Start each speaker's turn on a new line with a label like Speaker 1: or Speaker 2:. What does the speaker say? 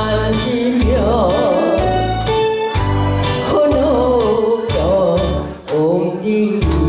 Speaker 1: 가지며 호노경 옹디